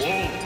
Whoa.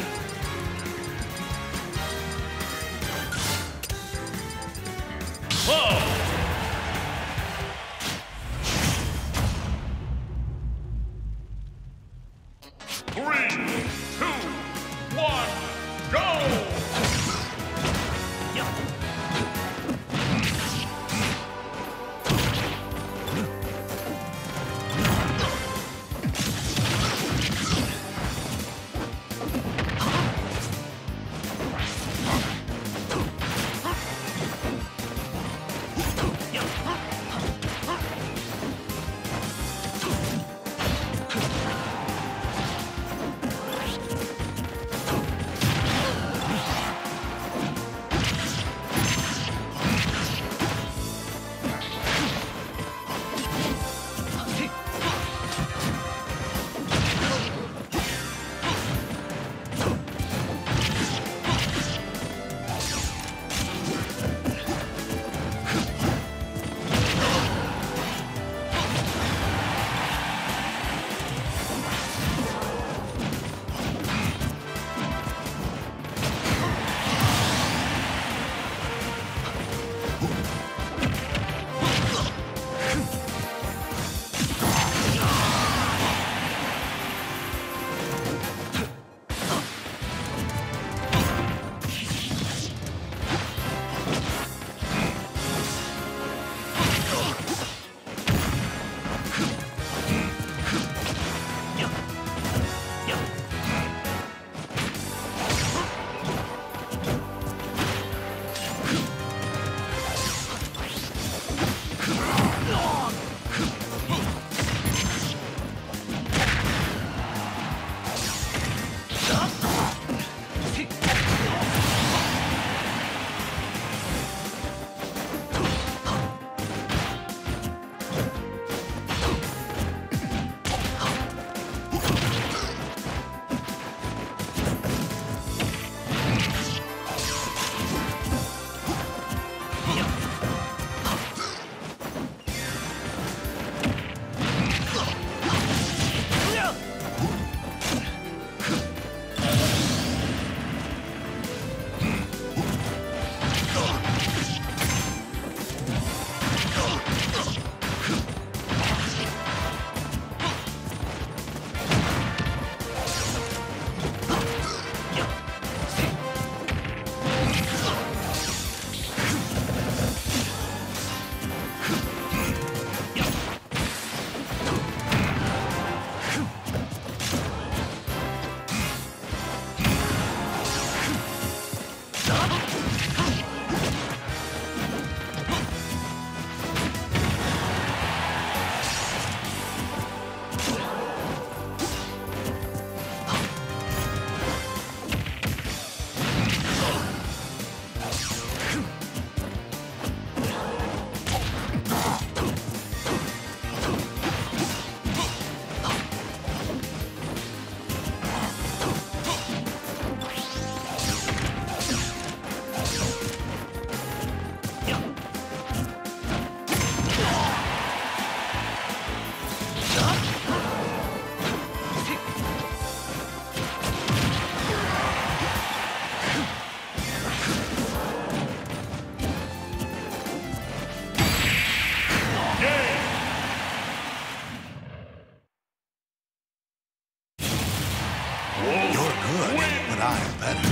good, but I am better.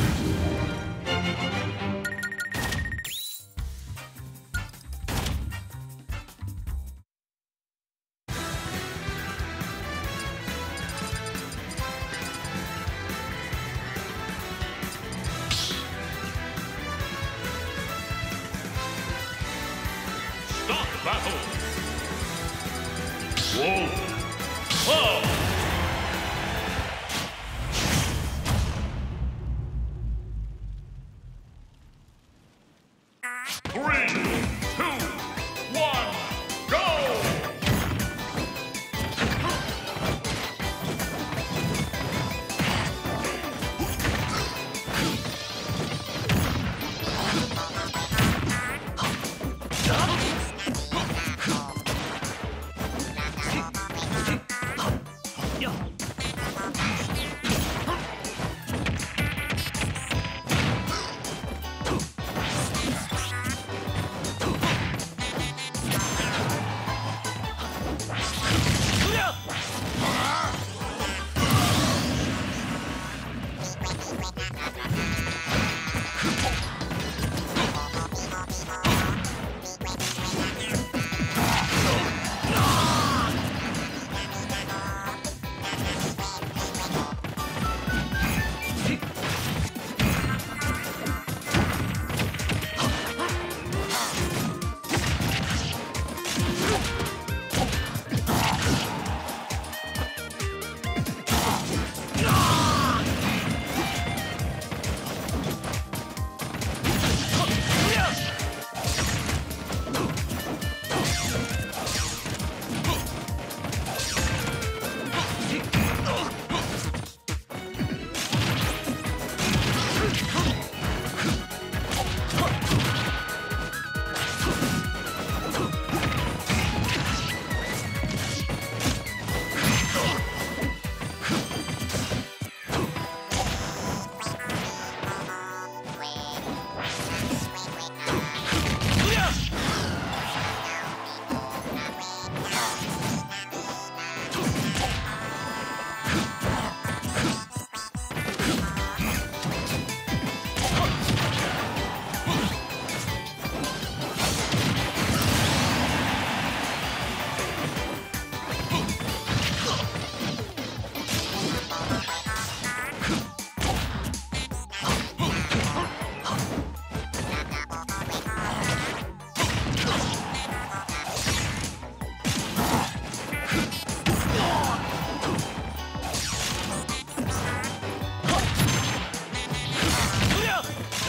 Stop battle! Whoa! Oh!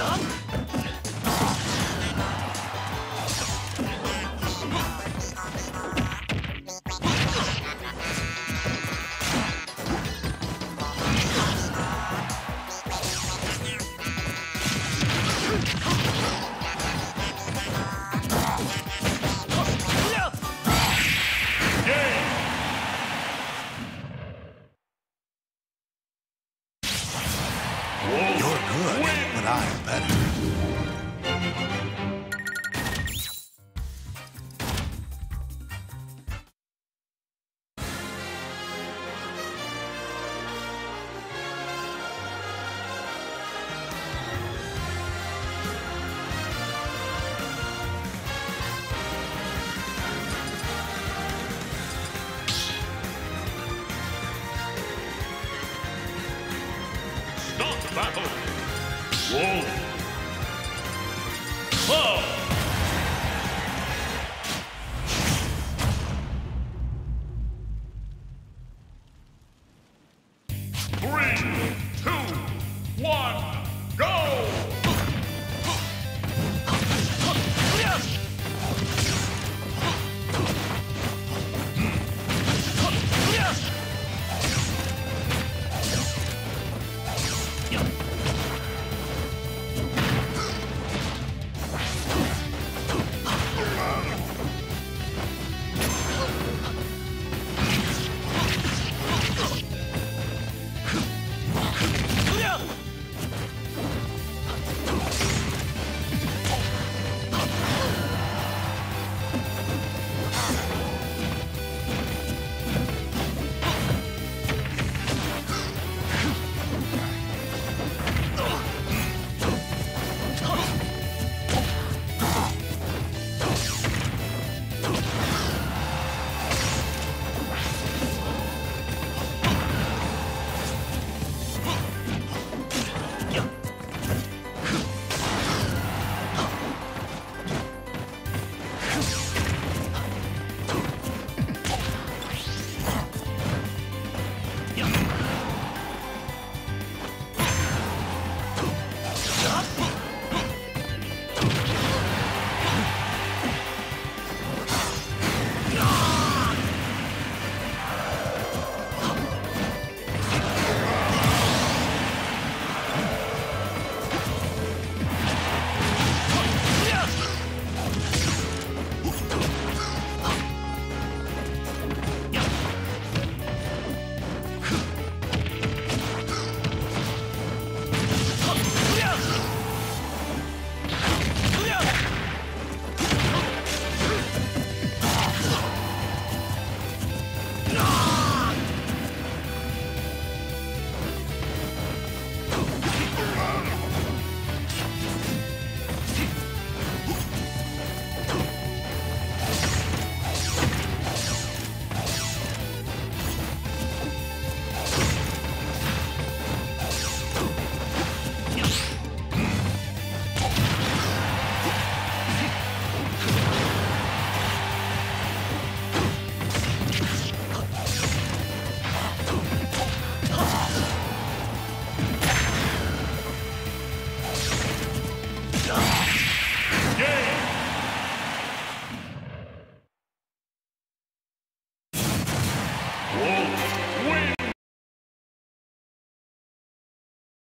Stop.